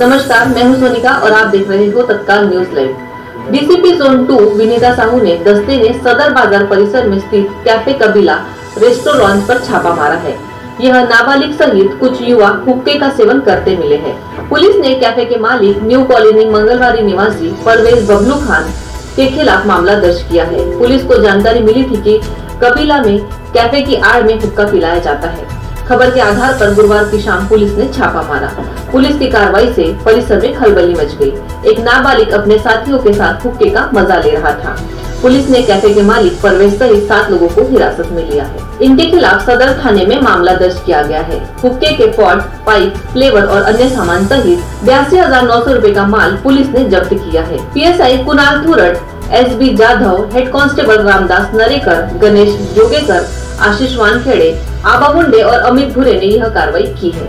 नमस्कार, मैं हूँ सोनिका और आप देख रहे हो Tatkal news live. DCP zone two Vinita Sahu ने दस्ते ने सदर बाज़ार परिसर में स्थित कैफ़े कबीला रेस्टोरेंट पर छापा मारा है। यह नाबालिग सहित कुछ युवा हुक्के का सेवन करते मिले हैं। पुलिस ने कैफ़े के मालिक, न्यू कॉलोनी मंगलवारी निवासी परवेज बबलू खान के खिलाफ मामला दर्ज किया है। पुलिस को जानकारी मिली थी कि कबीला में कैफ़े की आड़ में हुक्का पिलाया जाता है। खबर के आधार पर गुरुवार की शाम पुलिस ने छापा मारा। पुलिस की कार्रवाई से परिसर में खलबली मच गई। एक नाबालिग अपने साथियों के साथ हुक्के का मज़ा ले रहा था। पुलिस ने कैफ़े के मालिक परवेश सहित सात लोगों को हिरासत में लिया है। इनके खिलाफ सदर थाने में मामला दर्ज किया गया है। हुक्के के पॉट, पाइप, फ्लेवर और अन्य सामान सहित बयासी हज़ार नौ सौ रूपए का माल पुलिस ने जब्त किया है। PSI Kunal Thurat S B Jadhav, head constable Ramdas Narekar, Ganesh Jogekar Ashish Wankhede, Aba Munde और अमित भुरे ने यह कार्रवाई की है।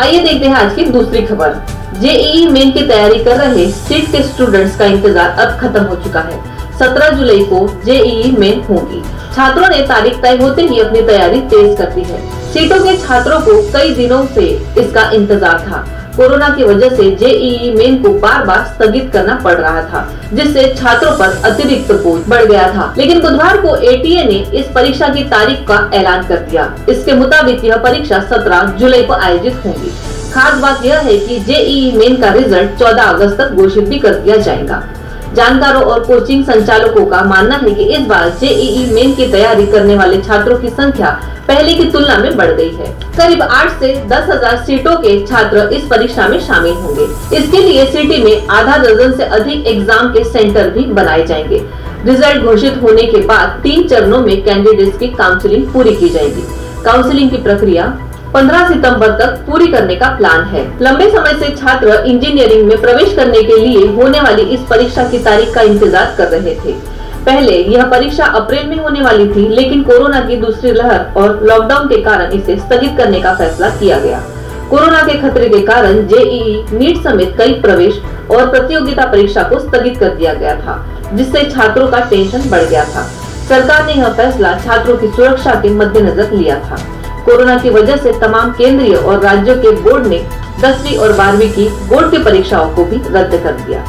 आइए देखते हैं आज की दूसरी खबर। जेईई मेन की तैयारी कर रहे सीट के स्टूडेंट्स का इंतज़ार अब खत्म हो चुका है। 17 जुलाई को जेईई मेन होगी। छात्रों ने तारीख तय होते ही अपनी तैयारी तेज कर दी है। सीटों के छात्रों को कई दिनों से इसका इंतज़ार था। कोरोना की वजह से जेईई मेन को बार बार स्थगित करना पड़ रहा था, जिससे छात्रों पर अतिरिक्त बोझ बढ़ गया था। लेकिन बुधवार को एटीए ने इस परीक्षा की तारीख का ऐलान कर दिया। इसके मुताबिक यह परीक्षा 17 जुलाई को आयोजित होगी। खास बात यह है कि जेईई मेन का रिज़ल्ट 14 अगस्त तक घोषित भी कर दिया जाएगा। जानकारों और कोचिंग संचालकों का मानना है कि इस बार जेईई मेन की तैयारी करने वाले छात्रों की संख्या पहले की तुलना में बढ़ गई है। करीब आठ से दस हज़ार सीटों के छात्र इस परीक्षा में शामिल होंगे। इसके लिए सिटी में आधा दर्जन से अधिक एग्ज़ाम के सेंटर भी बनाए जाएँगे। रिज़ल्ट घोषित होने के बाद तीन चरणों में कैंडिडेट्स की काउंसिलिंग पूरी की जाएगी। काउंसिलिंग की प्रक्रिया 15 सितंबर तक पूरी करने का प्लान है। लंबे समय से छात्र इंजीनियरिंग में प्रवेश करने के लिए होने वाली इस परीक्षा की तारीख का इंतज़ार कर रहे थे। पहले यह परीक्षा अप्रैल में होने वाली थी, लेकिन कोरोना की दूसरी लहर और लॉकडाउन के कारण इसे स्थगित करने का फैसला किया गया। कोरोना के खतरे के कारण जेईई नीट समेत कई प्रवेश और प्रतियोगिता परीक्षा को स्थगित कर दिया गया था, जिससे छात्रों का टेंशन बढ़ गया था। सरकार ने यह फैसला छात्रों की सुरक्षा के मद्देनजर लिया था। कोरोना की वजह से तमाम केंद्रीय और राज्यों के बोर्ड ने दसवीं और बारहवीं की बोर्ड की परीक्षाओं को भी रद्द कर दिया।